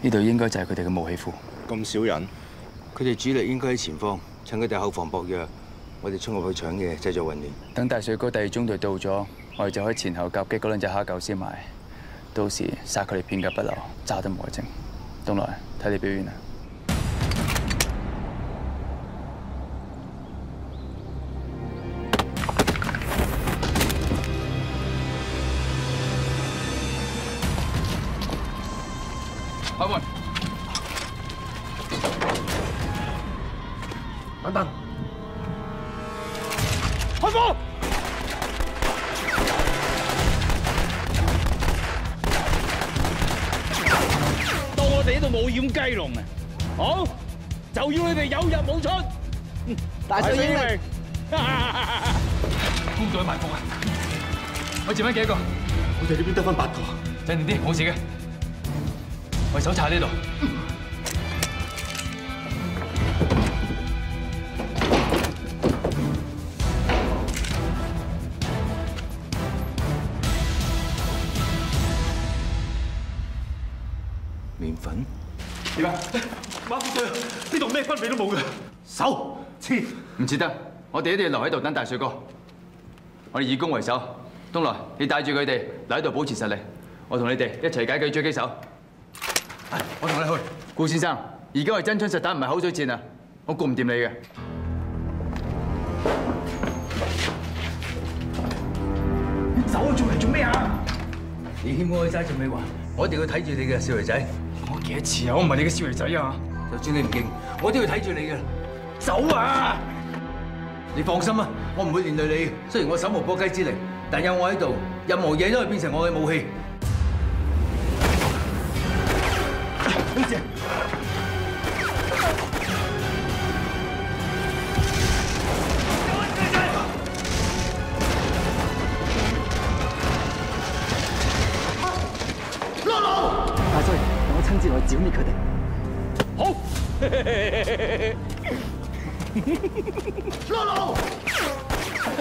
呢度应该就系佢哋嘅武器库，咁少人，佢哋主力应该喺前方，趁佢哋后防薄弱，我哋冲入去抢嘢制造混乱，等大帅哥第二中队到咗，我哋就可以前后夹击嗰两只虾狗先埋，到时杀佢哋片甲不留，炸得冇得剩。东来，睇你表现啦。污染鸡笼啊！好，就要你哋有入冇出。大少英明。工具埋伏啊！我剩翻几个？我哋呢边得翻八个。镇啲，冇事嘅。我手查呢度。分嘢都冇嘅，手黐唔似得，我哋一定要留喺度等大帅哥。我哋以攻为守，东来，你带住佢哋留喺度保持实力。我同你哋一齐解决追击手。我同你去。顾先生，而家系真枪实弹，唔系口水战啊！我顾唔掂你嘅。你走去做嚟做咩啊？你欠我嘅揸仲美华，我一定要睇住你嘅，少爷仔。我几多次啊？我唔系你嘅少爷仔啊！就算你唔认，我都要睇住你嘅。走啊！你放心啊，我唔会连累你。虽然我手无搏鸡之力，但有我喺度，任何嘢都系变成我嘅武器。多谢。老卢，阿叔，我亲自来剿灭佢哋。洛洛，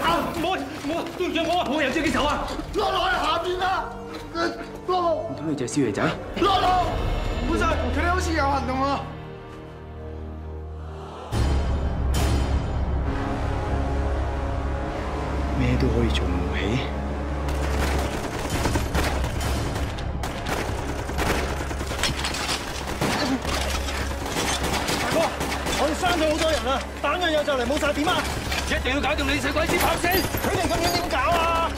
啊，冇冇对唔住我啊，我又追几手啊，洛洛喺下边啊，洛洛，唔通你只小姨仔？洛洛，本该，佢哋好似有行动啊，咩都可以做唔起。跟咗好多人啊！弹药又就嚟冇晒，点啊？一定要搞掂你死鬼子拍死，佢哋咁样点搞啊？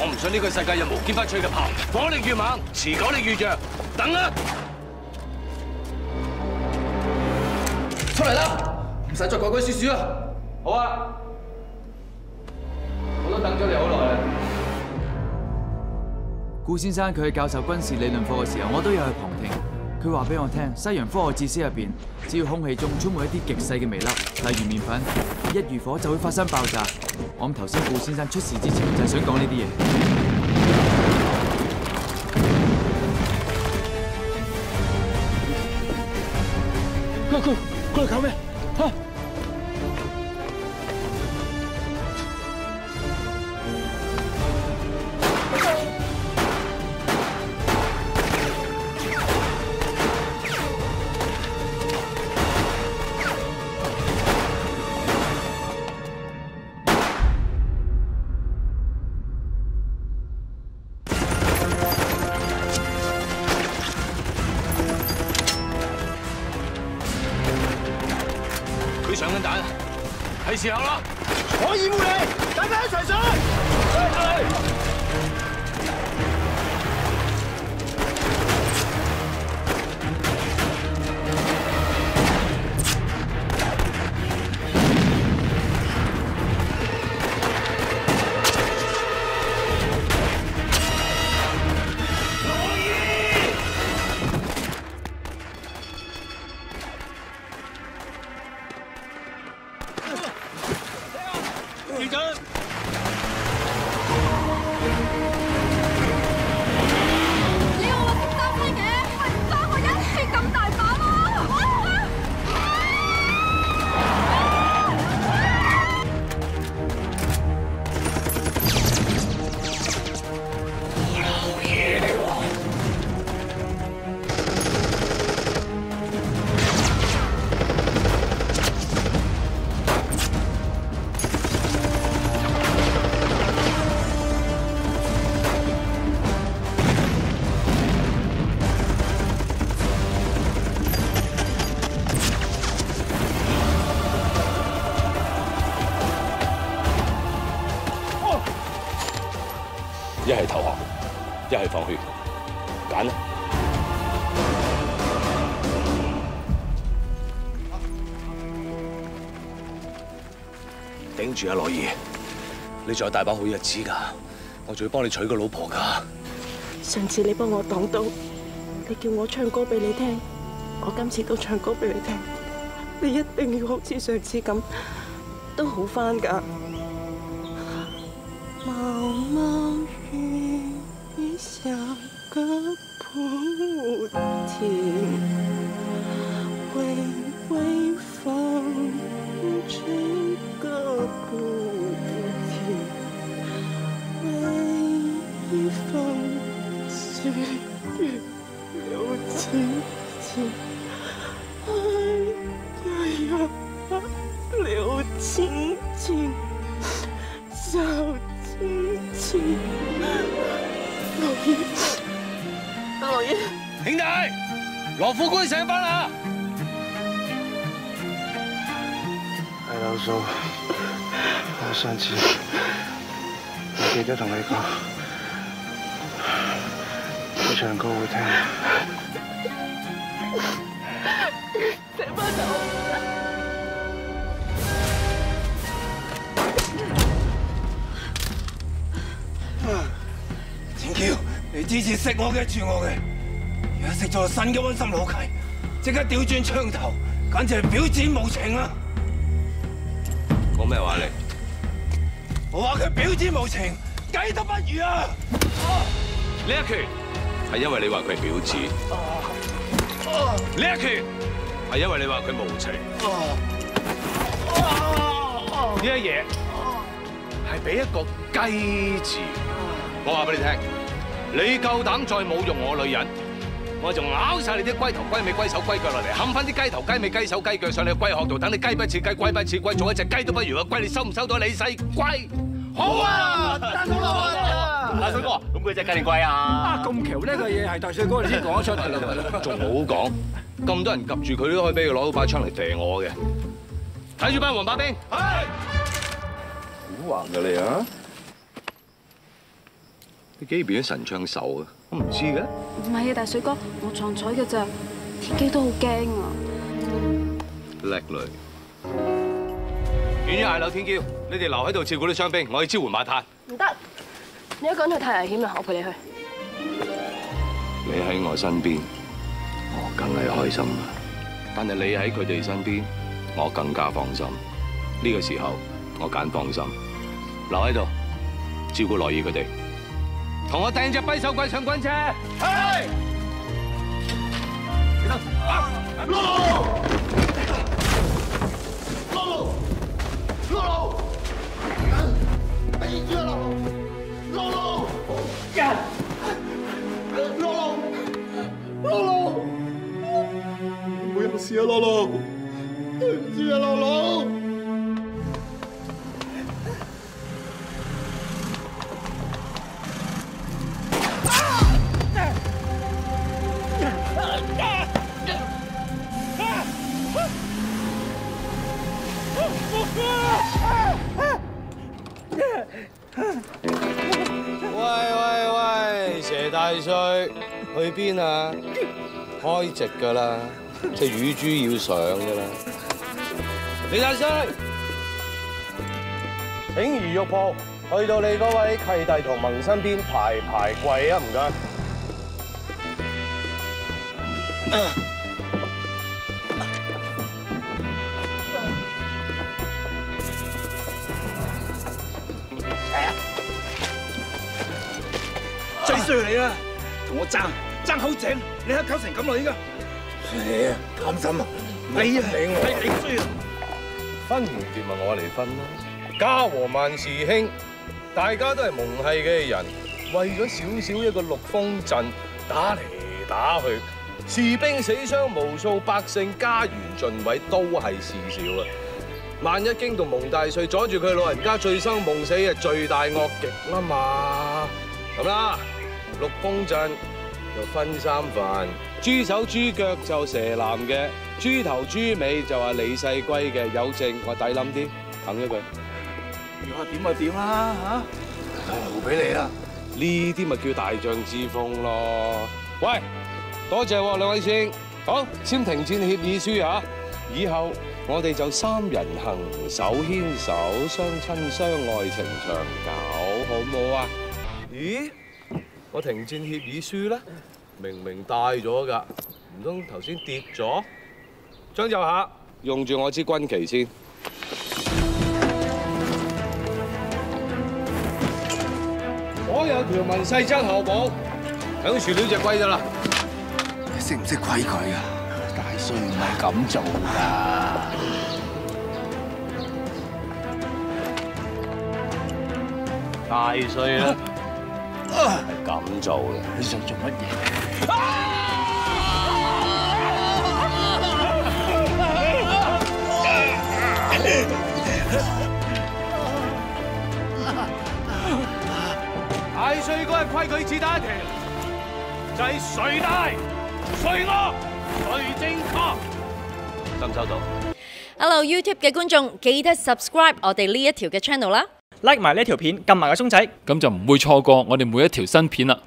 我唔信呢个世界有无坚不摧嘅炮，火力越猛，持久力越弱。等啦，出嚟啦，唔使再鬼鬼祟鼠啦。好啊，我都等咗你好耐啦。顾先生佢教授军事理论课嘅时候，我都有去旁听。佢话俾我听，西洋科学知识入边，只要空气中充满一啲极细嘅微粒，例如面粉，一遇火就会发生爆炸。我谂头先顾先生出事之前就系想讲呢啲嘢。佢佢快，搞咩？吓！好了，黄衣木雷，家一齐上！一系放血，拣啦！顶住啊，罗儿！你仲有大把好日子噶，我仲要帮你娶个老婆噶。上次你帮我挡刀，你叫我唱歌俾你听，我今次都唱歌俾你听，你一定要好似上次咁，都好翻噶，妈妈。歌不停，微微风，吹个不停，微风细雨柳青青，哎呀呀，柳青青，小青青。老夫官醒班啦，系老苏，我上次唔记得同你讲，我唱歌会听，谢班长，陈乔，你之前识我嘅，住我嘅。果食咗新嘅温心老契，即刻调转枪头，简直系婊子无情啊！讲咩话你？我话佢婊子无情，鸡都不如啊！呢一拳系因为你话佢系婊子，呢一拳系因为你话佢无情，呢一嘢系俾一个鸡字。我话俾你听，你够胆再侮辱我女人？我仲咬晒你啲龟头龟尾龟手龟脚落嚟，冚翻啲鸡头鸡尾鸡手鸡脚上你龟壳度，等你鸡不似鸡，龟不似龟，做一只鸡都不如个龟，你收唔收到你细龟？好啊，大水啊！大哥，咁佢只鸡定龟啊？咁巧呢个嘢系大帅哥你先讲得出，仲好讲？咁多人及住佢都可以俾佢攞到把枪嚟射我嘅。睇住班黄八兵，系好横噶你啊！你几然变咗神枪手啊！我唔知嘅，唔系啊，大水哥，我撞彩嘅咋，天娇都好惊啊，叻女，婉婉、嗌柳、天娇，你哋留喺度照顾啲伤兵，我去支援马太。唔得，你一个人去太危险啦，我陪你去。你喺我身边，我梗系开心啦。但系你喺佢哋身边，我更加放心。呢个时候，我拣放心，留喺度照顾罗宇佢哋。同我带你只笨手鬼上军车。嘿！露，露露，露露，罗罗！啊！哎，你几岁了？罗罗！呀！罗罗罗露你几岁啊，罗罗！喂喂喂，蛇大帅去边啊？开席噶啦，即系鱼要上噶啦。蛇大帅，请鱼肉铺去到你嗰位契弟同盟身边排排跪啊，唔该。衰你啊！同我争争口井，你刻搞成咁耐依家。你啊贪心啊，你你你衰啊！分唔掂啊，我离婚啦。家和万事兴，大家都系蒙系嘅人，为咗少少一个陆丰阵打嚟打去，士兵死伤无数，百姓家园尽毁，都系事少啊！万一惊动蒙大帅，阻住佢老人家醉生梦死啊，最大恶极啦嘛。咁啦。六峰镇就分三份，猪手猪脚就蛇男嘅，猪头猪尾就话李世龟嘅，有证我抵谂啲，喊一句，如果点啊点啦吓，都唔俾你啦，呢啲咪叫大将之风咯。喂，多谢两位先，好签停战协议书吓，以后我哋就三人行手牵手，相亲相爱情长久，好唔好啊？咦？我停战协议书咧，明明帶咗噶，唔通头先跌咗？將就下用住我支军旗先，所有条文细则何保？等住了只龟啦，识唔识规矩啊？大帅唔系咁做噶，大帅啊！系咁做嘅，你想做乜嘢？帅哥系规矩，子条，就系谁大，谁恶，谁正确？收唔收到？Hello YouTube 嘅观众，记得 subscribe 我哋呢一条嘅 channel 啦。like 埋呢條片，撳埋個鐘仔，咁就唔會錯過我哋每一條新片啦。